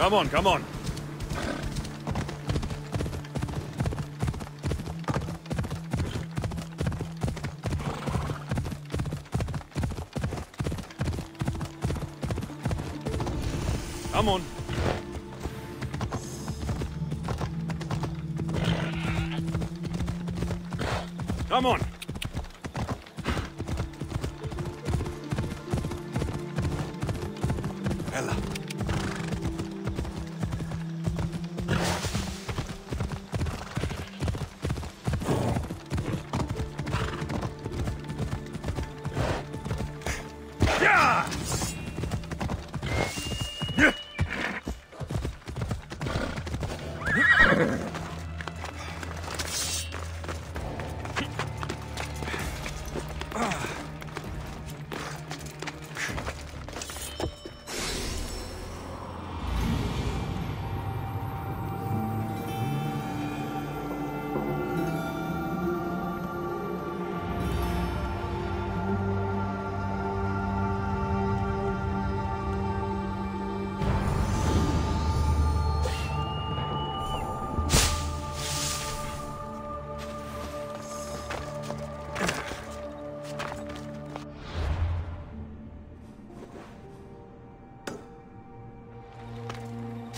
Come on, come on. Come on. Come on. Ella.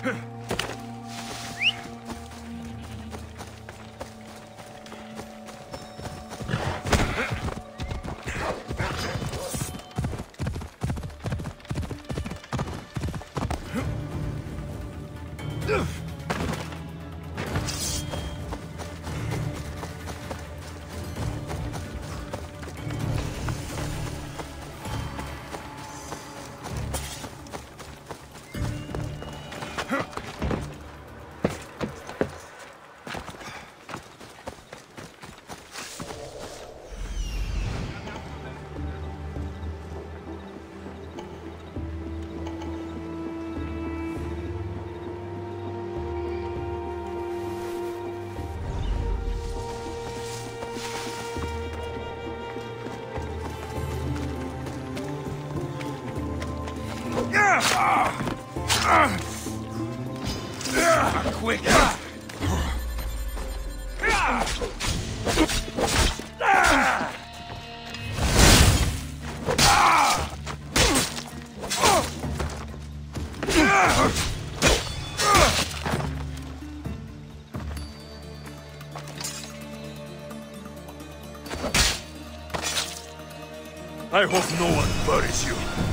Ugh! Quick! I hope no one buries you.